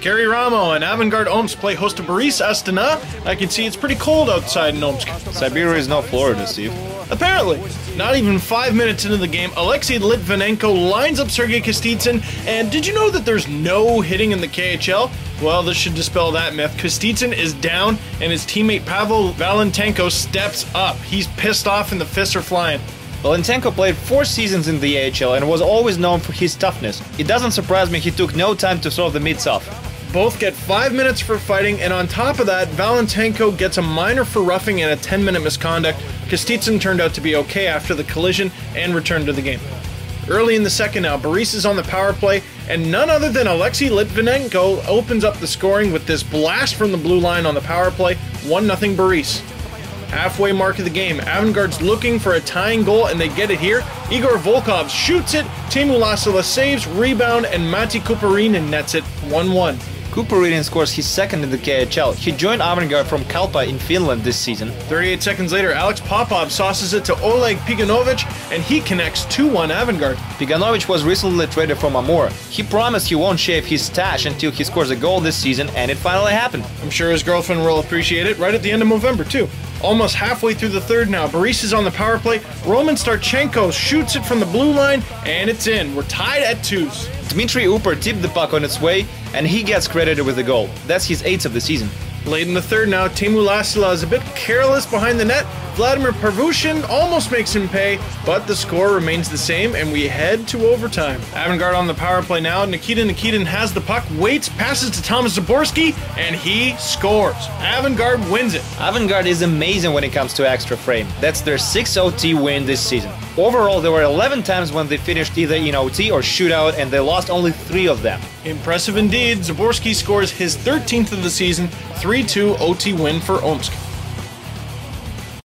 Gary Ramo and Avangard Omsk play host to Barys Astana. I can see it's pretty cold outside in Omsk. Siberia is not Florida, Steve. Apparently, not even five minutes into the game, Alexei Litvinenko lines up Sergei Kostitsyn. And did you know that there's no hitting in the KHL? Well, this should dispel that myth. Kostitsyn is down, and his teammate Pavel Valentenko steps up. He's pissed off, and the fists are flying. Valentenko played four seasons in the AHL and was always known for his toughness. It doesn't surprise me he took no time to throw the mitts off. Both get five minutes for fighting, and on top of that, Valentenko gets a minor for roughing and a 10 minute misconduct. Kostitsyn turned out to be okay after the collision and returned to the game. Early in the second now, Barys is on the power play, and none other than Alexei Litvinenko opens up the scoring with this blast from the blue line on the power play 1 0 Barys. Halfway mark of the game, Avangard's looking for a tying goal and they get it here. Igor Volkov shoots it, Teemu Lassila saves, rebound, and Matti Kuparinen nets it 1 1. Kuparinen scores his second in the KHL. He joined Avangard from Kalpa in Finland this season. 38 seconds later, Alex Popov sauces it to Oleg Piganovich and he connects 2 1 Avangard. Piganovich was recently traded from Amur. He promised he won't shave his stash until he scores a goal this season, and it finally happened. I'm sure his girlfriend will appreciate it right at the end of November, too. Almost halfway through the third now, Barys is on the power play. Roman Starchenko shoots it from the blue line, and it's in. We're tied at twos. Dmitry Upper tipped the puck on its way, and he gets credited with the goal. That's his eighth of the season. Late in the third now, Teemu Lassila is a bit careless behind the net. Vladimir Parvushin almost makes him pay, but the score remains the same, and we head to overtime. Avangard on the power play now. Nikita Nikitin has the puck, waits, passes to Tomas Zaborsky, and he scores. Avangard wins it. Avangard is amazing when it comes to extra frame. That's their 6 OT win this season. Overall, there were 11 times when they finished either in OT or shootout, and they lost only 3 of them. Impressive indeed. Zaborski scores his 13th of the season, 3 2 OT win for Omsk.